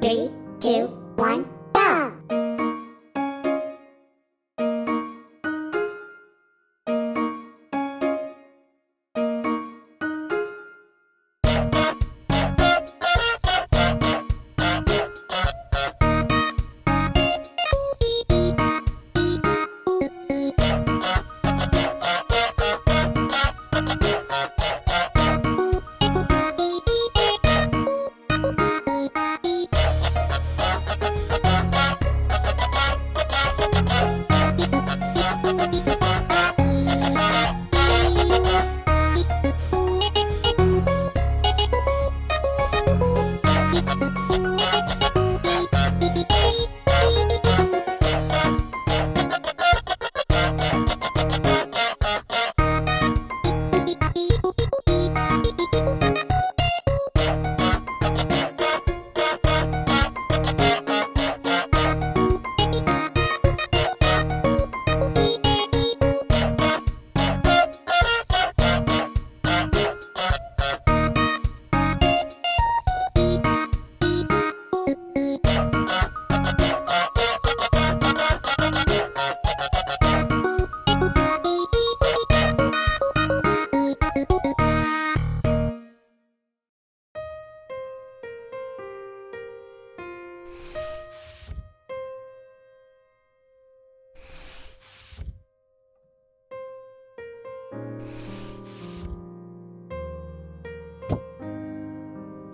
Three, two, one,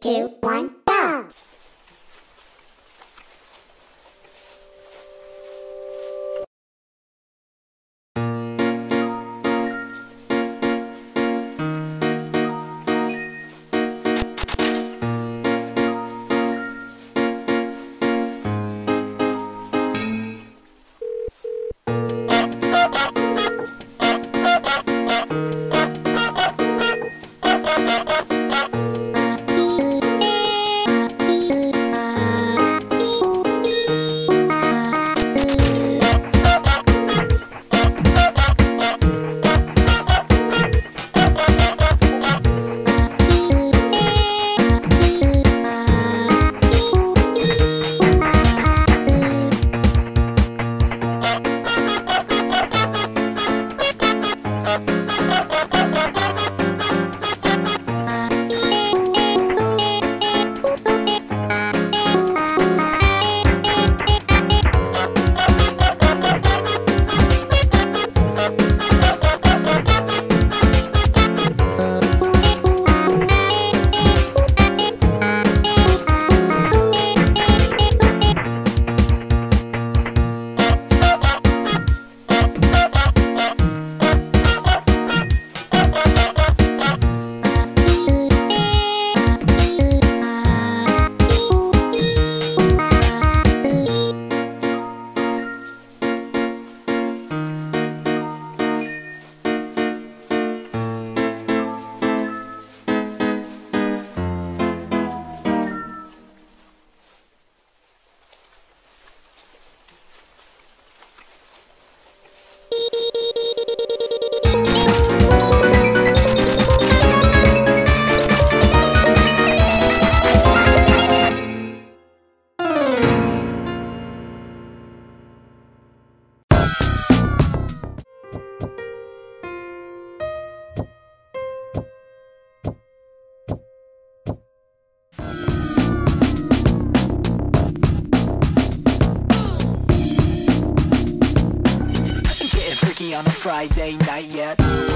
Two, one, Friday night yet.